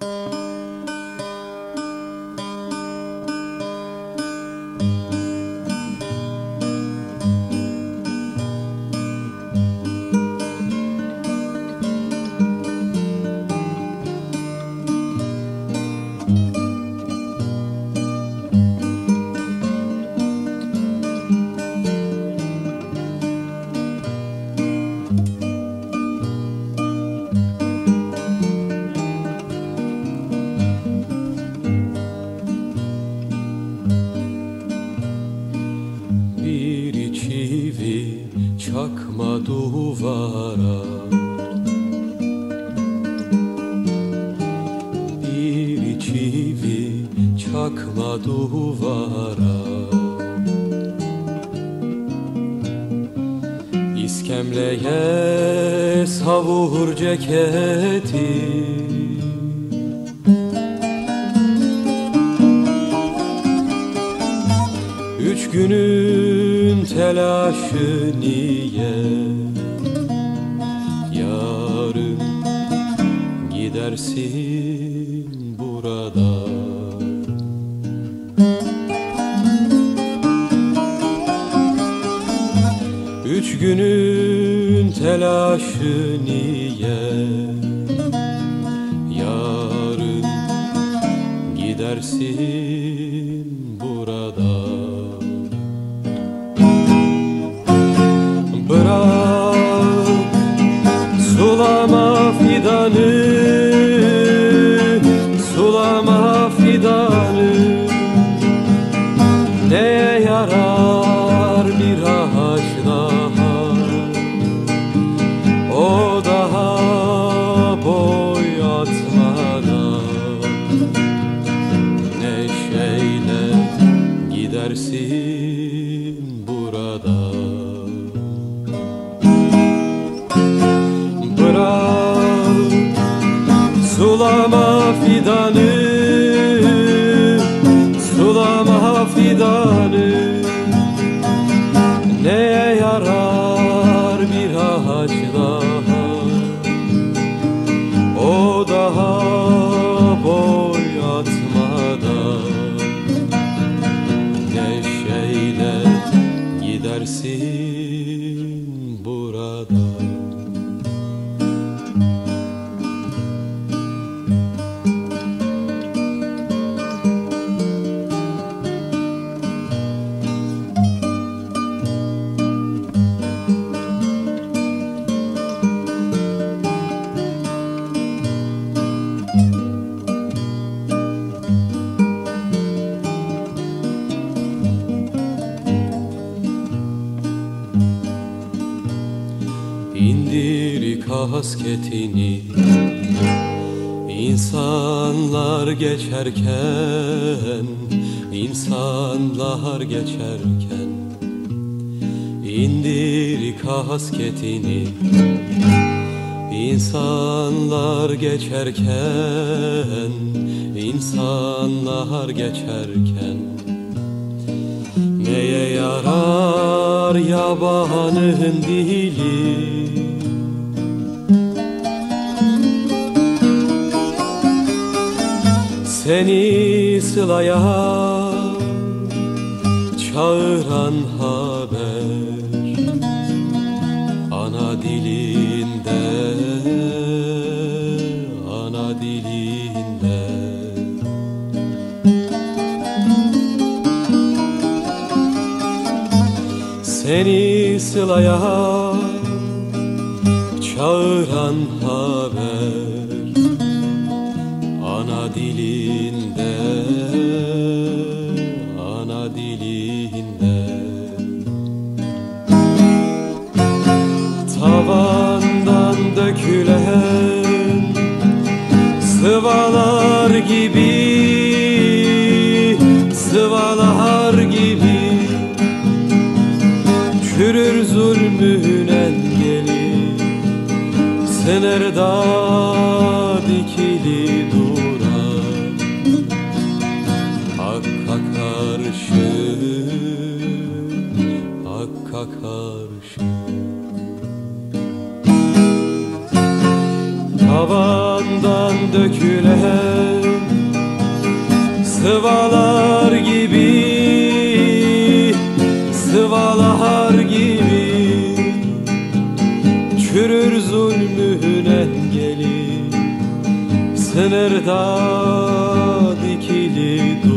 Bir çakma duvara. Bir çivi çakma duvara. İskemleye savur ceketi. Üç günün telaşı niye? Yarın gidersin burada. Üç günün telaşı niye? Yarın gidersin burada fidanı Sulama fidanı. Neye yarar bir ağaç daha? O daha boy atmadan Neşeyle gidersin burada sulama fidanı kasketini İnsanlar geçerken insanlar geçerken İndir kasketini İnsanlar geçerken insanlar geçerken Neye yarar yabanın dili Seni sılaya çağıran haber. Ana dilinde, ana dilinde. Seni sılaya çağıran haber. Ana dilinde, karşı Hakka karşı dökülen Sıvalar gibi Sıvalar gibi Çürür zulmün engeli Sınırda dikili duran